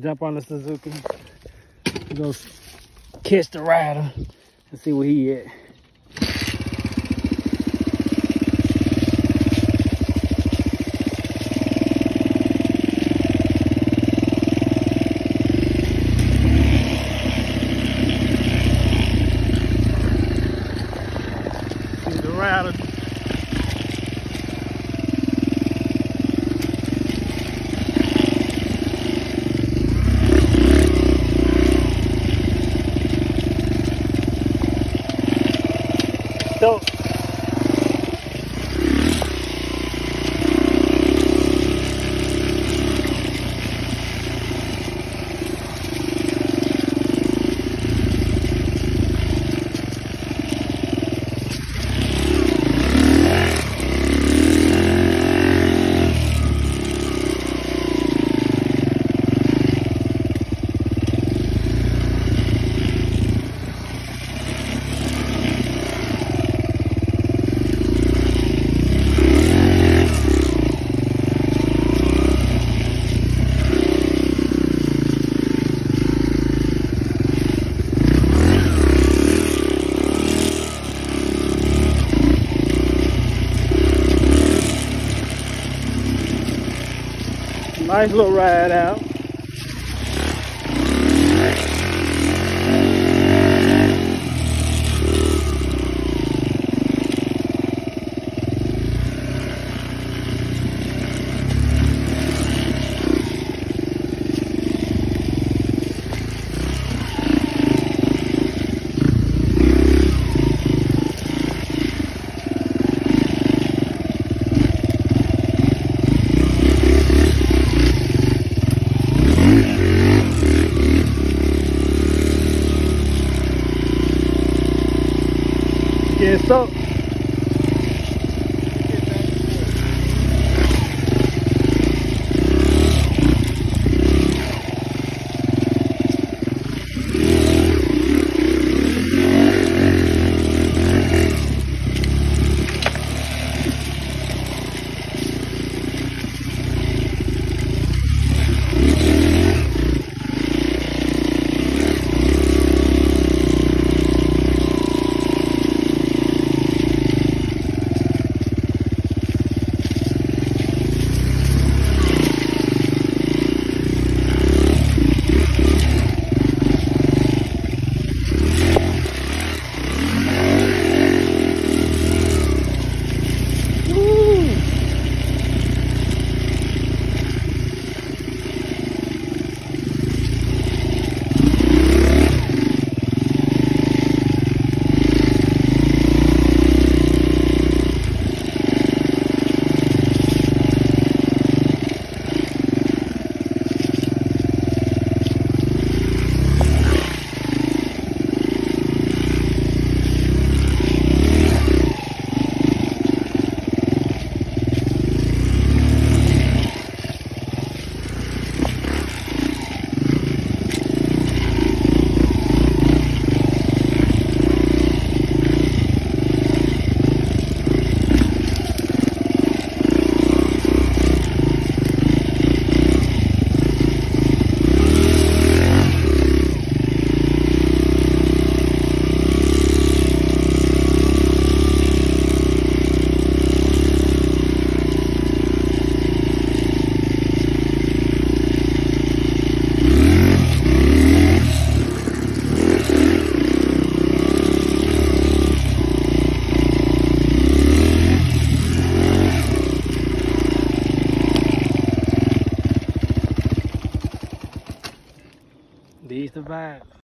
jump on the Suzuki. Go catch the rider and see where he at. So nice little ride out. Yeah, so the vibes.